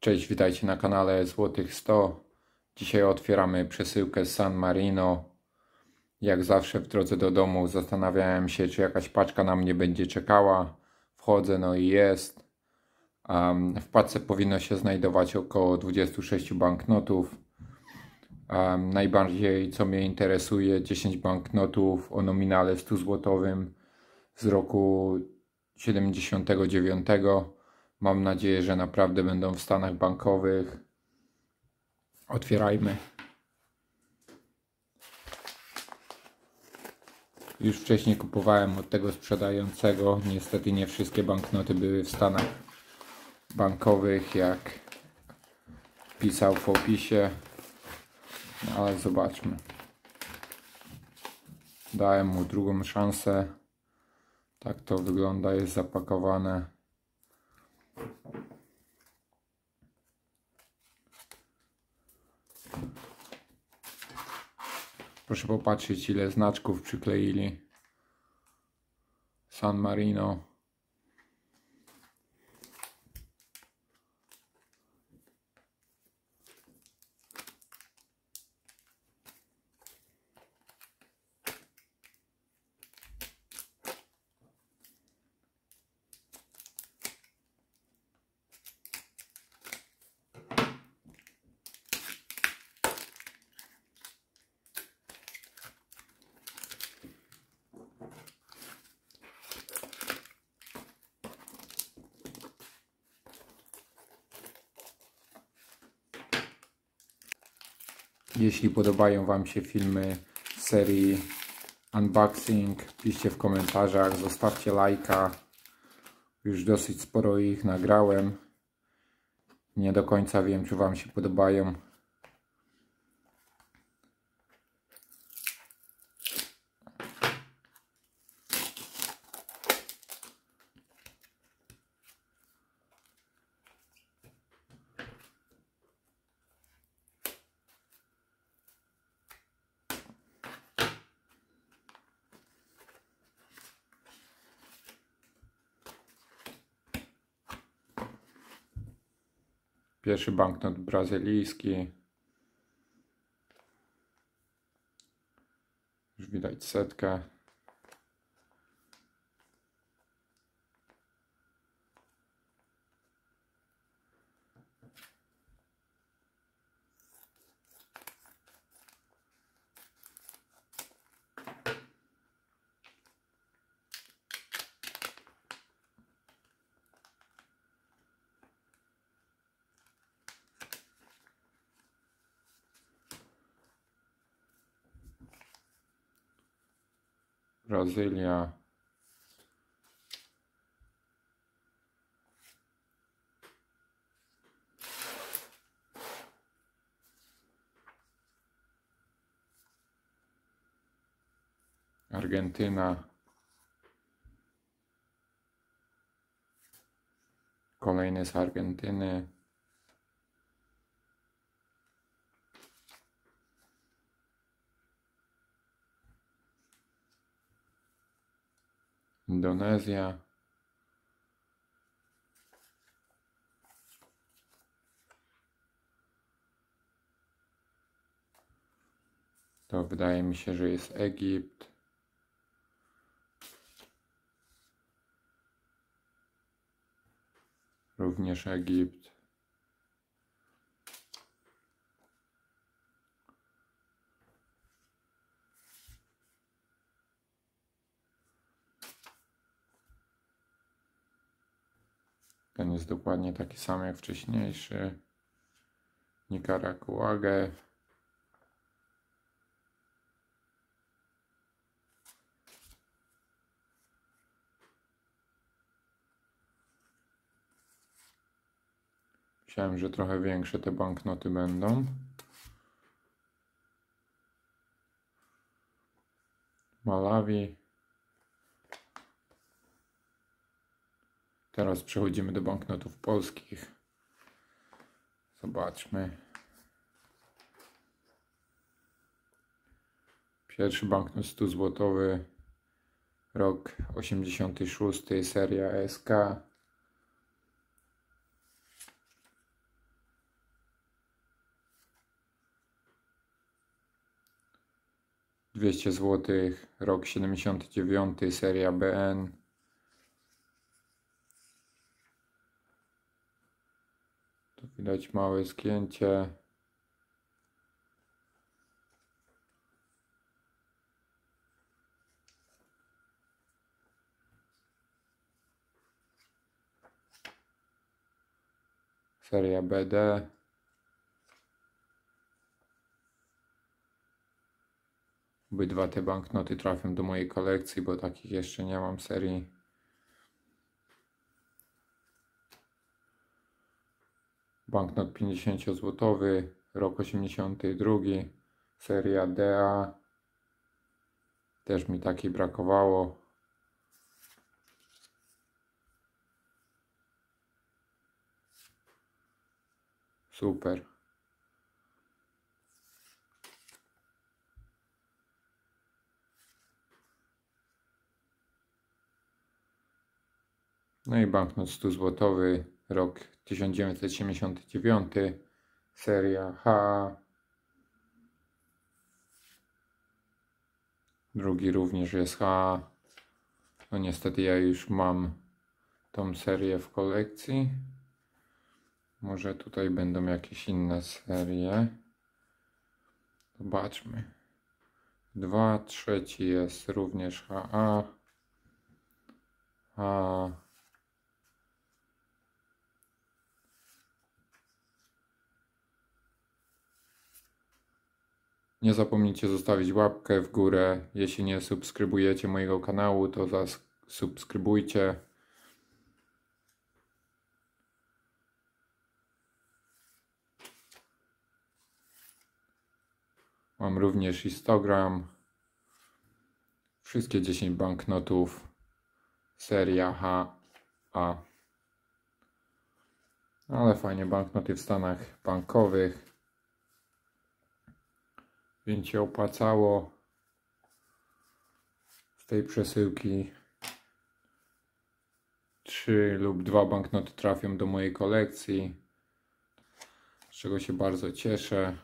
Cześć, witajcie na kanale Złotych 100. Dzisiaj otwieramy przesyłkę z San Marino. Jak zawsze w drodze do domu zastanawiałem się, czy jakaś paczka na mnie będzie czekała. Wchodzę, no i jest. Um, w paczce powinno się znajdować około 26 banknotów. Um, najbardziej co mnie interesuje 10 banknotów o nominale 100 złotowym z roku 79. Mam nadzieję, że naprawdę będą w stanach bankowych. Otwierajmy. Już wcześniej kupowałem od tego sprzedającego. Niestety nie wszystkie banknoty były w stanach bankowych, jak pisał w opisie. No, ale zobaczmy. Dałem mu drugą szansę. Tak to wygląda, jest zapakowane. Proszę popatrzeć, ile znaczków przykleili. San Marino. Jeśli podobają Wam się filmy serii unboxing, piszcie w komentarzach, zostawcie lajka. Już dosyć sporo ich nagrałem. Nie do końca wiem, czy Wam się podobają. Pierwszy banknot brazylijski. Już widać setkę. Brazylia. Argentyna. Kolejny z Argentyny. Indonezja. To wydaje mi się, że jest Egipt. Również Egipt. Ten jest dokładnie taki sam jak wcześniejszy. Nicaraguagę. Myślałem, że trochę większe te banknoty będą. Malawi. Teraz przechodzimy do banknotów polskich. Zobaczmy. Pierwszy banknot 100 złotowy, rok 86, seria SK. Dwieście złotych, rok 79, seria BN. Tu widać małe zgięcie. Seria BD. Obydwa te banknoty trafią do mojej kolekcji, bo takich jeszcze nie mam serii. Banknot 50 złotowy, rok 82, seria DA. Też mi takiej brakowało. Super. No i banknot 100 złotowy, rok 1979, seria H. Drugi również jest H. No niestety ja już mam tą serię w kolekcji. Może tutaj będą jakieś inne serie. Zobaczmy. Dwa, trzeci jest również HA. A. Nie zapomnijcie zostawić łapkę w górę. Jeśli nie subskrybujecie mojego kanału, to zasubskrybujcie. Mam również Instagram. Wszystkie 10 banknotów. Seria H. A. Ale fajnie, banknoty w stanach bankowych. Więc się opłacało z tej przesyłki. Trzy lub dwa banknoty trafią do mojej kolekcji, z czego się bardzo cieszę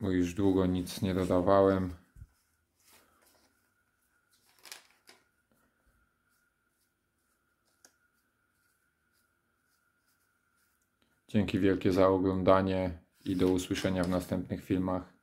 bo już długo nic nie dodawałem. Dzięki wielkie za oglądanie i do usłyszenia w następnych filmach.